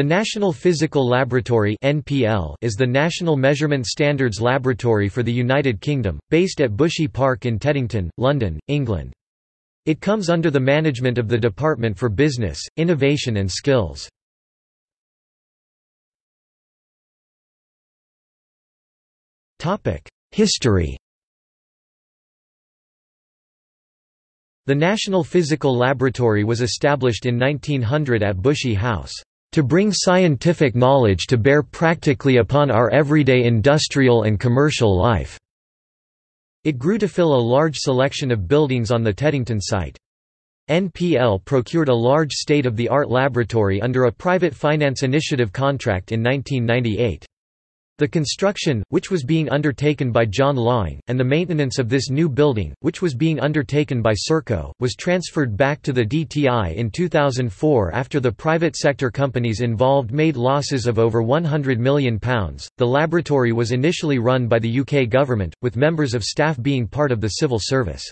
The National Physical Laboratory is the national measurement standards laboratory for the United Kingdom, based at Bushy Park in Teddington, London, England. It comes under the management of the Department for Business, Innovation and Skills. History. The National Physical Laboratory was established in 1900 at Bushy House to bring scientific knowledge to bear practically upon our everyday industrial and commercial life." It grew to fill a large selection of buildings on the Teddington site. NPL procured a large state-of-the-art laboratory under a private finance initiative contract in 1998. The construction, which was being undertaken by John Laing, and the maintenance of this new building, which was being undertaken by Serco, was transferred back to the DTI in 2004 after the private sector companies involved made losses of over £100 million. The laboratory was initially run by the UK government, with members of staff being part of the civil service.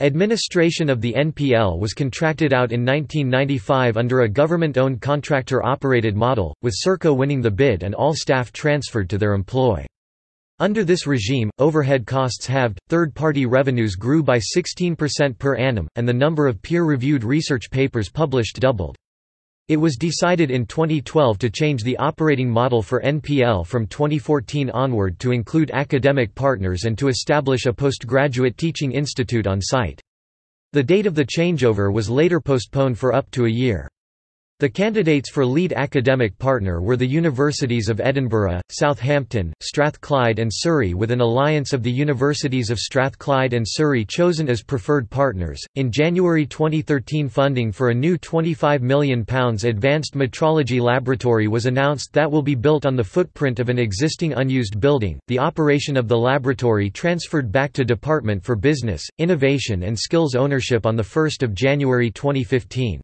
Administration of the NPL was contracted out in 1995 under a government-owned contractor-operated model, with Serco winning the bid and all staff transferred to their employ. Under this regime, overhead costs halved, third-party revenues grew by 16% per annum, and the number of peer-reviewed research papers published doubled. It was decided in 2012 to change the operating model for NPL from 2014 onward to include academic partners and to establish a postgraduate teaching institute on site. The date of the changeover was later postponed for up to a year. The candidates for lead academic partner were the universities of Edinburgh, Southampton, Strathclyde and Surrey with an alliance of the universities of Strathclyde and Surrey chosen as preferred partners. In January 2013 funding for a new £25 million advanced metrology laboratory was announced that will be built on the footprint of an existing unused building. The operation of the laboratory transferred back to Department for Business, Innovation and Skills ownership on 1 January 2015.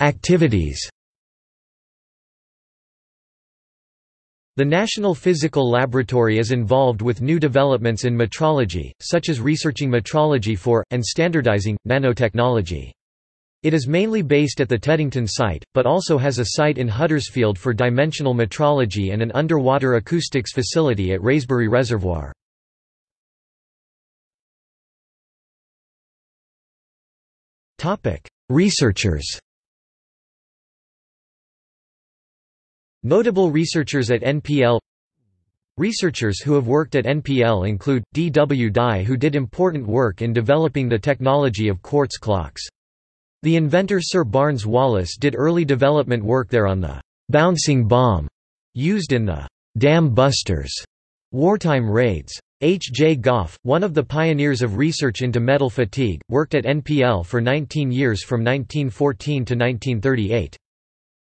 Activities The National Physical Laboratory is involved with new developments in metrology, such as researching metrology for, and standardizing, nanotechnology. It is mainly based at the Teddington site, but also has a site in Huddersfield for dimensional metrology and an underwater acoustics facility at Wraysbury Reservoir. Researchers Notable researchers at NPL Researchers who have worked at NPL include, D. W. Dye who did important work in developing the technology of quartz clocks. The inventor Sir Barnes Wallis did early development work there on the «bouncing bomb» used in the «dam busters» wartime raids. H. J. Gough, one of the pioneers of research into metal fatigue, worked at NPL for 19 years from 1914 to 1938.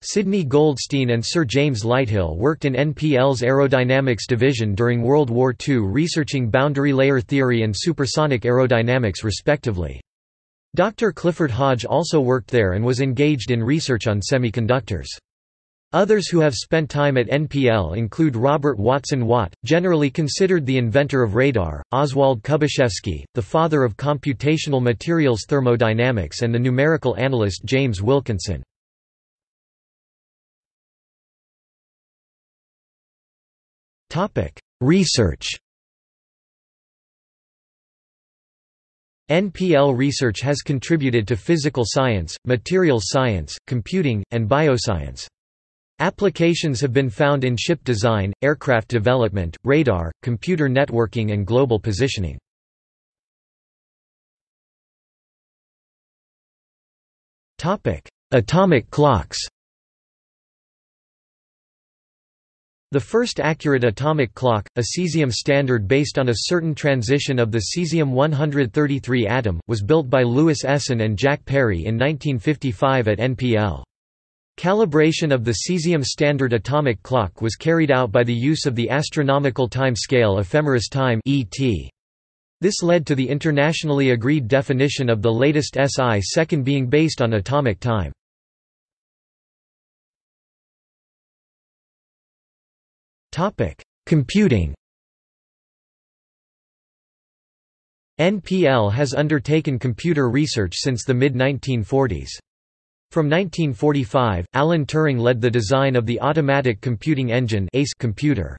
Sidney Goldstein and Sir James Lighthill worked in NPL's aerodynamics division during World War II researching boundary layer theory and supersonic aerodynamics respectively. Dr. Clifford Hodge also worked there and was engaged in research on semiconductors. Others who have spent time at NPL include Robert Watson Watt, generally considered the inventor of radar, Oswald Kubaschewski, the father of computational materials thermodynamics and the numerical analyst James Wilkinson. Research NPL research has contributed to physical science, materials science, computing, and bioscience. Applications have been found in ship design, aircraft development, radar, computer networking and global positioning. Atomic clocks The first accurate atomic clock, a cesium standard based on a certain transition of the cesium-133 atom, was built by Louis Essen and Jack Parry in 1955 at NPL. Calibration of the cesium standard atomic clock was carried out by the use of the astronomical time scale ephemeris time (ET). This led to the internationally agreed definition of the latest SI second being based on atomic time. Computing NPL has undertaken computer research since the mid-1940s. From 1945, Alan Turing led the design of the Automatic Computing Engine ACE computer.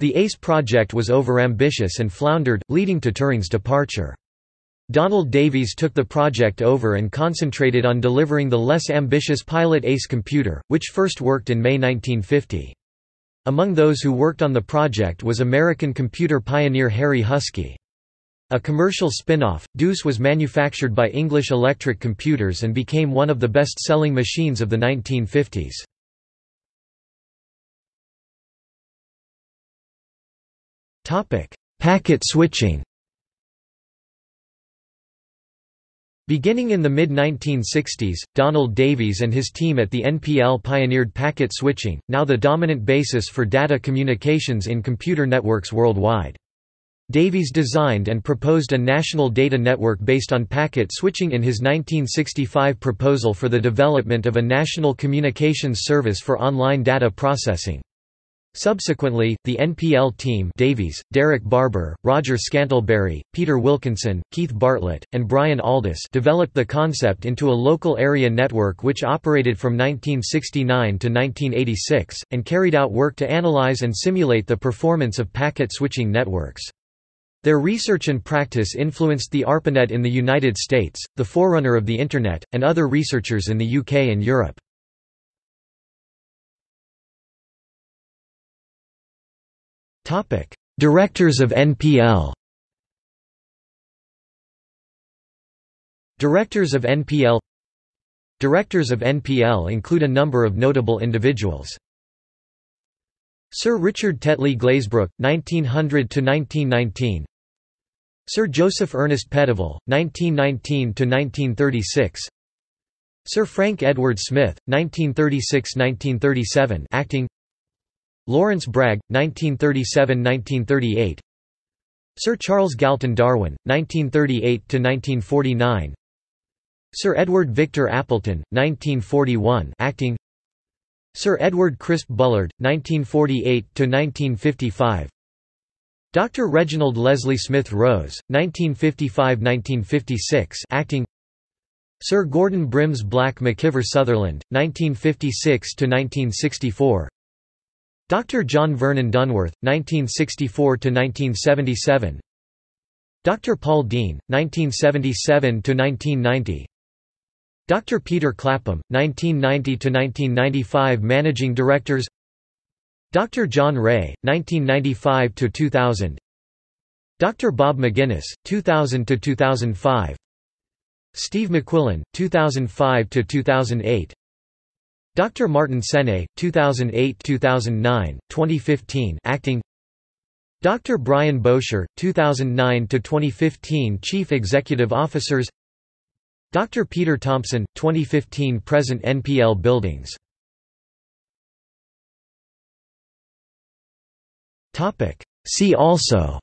The ACE project was overambitious and floundered, leading to Turing's departure. Donald Davies took the project over and concentrated on delivering the less ambitious Pilot ACE computer, which first worked in May 1950. Among those who worked on the project was American computer pioneer Harry Huskey. A commercial spin-off, Deuce was manufactured by English Electric Computers and became one of the best-selling machines of the 1950s. Packet switching Beginning in the mid-1960s, Donald Davies and his team at the NPL pioneered packet switching, now the dominant basis for data communications in computer networks worldwide. Davies designed and proposed a national data network based on packet switching in his 1965 proposal for the development of a national communications service for online data processing. Subsequently, the NPL team Davies, Derek Barber, Roger Scantlebury, Peter Wilkinson, Keith Bartlett, and Brian Aldous developed the concept into a local area network which operated from 1969 to 1986, and carried out work to analyze and simulate the performance of packet switching networks. Their research and practice influenced the ARPANET in the United States, the forerunner of the Internet, and other researchers in the UK and Europe. Directors of NPL Directors of NPL Directors of NPL include a number of notable individuals. Sir Richard Tetley Glazebrook, 1900–1919 Sir Joseph Ernest Petavel, 1919–1936 Sir Frank Edward Smith, 1936–1937 acting. Lawrence Bragg, 1937–1938 Sir Charles Galton Darwin, 1938–1949 Sir Edward Victor Appleton, 1941 acting Sir Edward Crisp Bullard, 1948–1955 Dr. Reginald Leslie Smith Rose, 1955–1956 acting Sir Gordon Brims Black McIver Sutherland, 1956–1964 Dr. John Vernon Dunworth, 1964–1977 Dr. Paul Dean, 1977–1990 Dr. Peter Clapham, 1990–1995 Managing Directors Dr. John Ray, 1995–2000 Dr. Bob McGuinness, 2000–2005 Steve McQuillan, 2005–2008 Dr. Martin Sene, 2008–2009, 2015 acting Dr. Brian Bowsher, 2009–2015 Chief Executive Officers Dr. Peter Thompson, 2015 Present NPL Buildings. See also.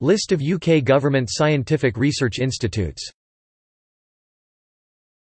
List of UK government scientific research institutes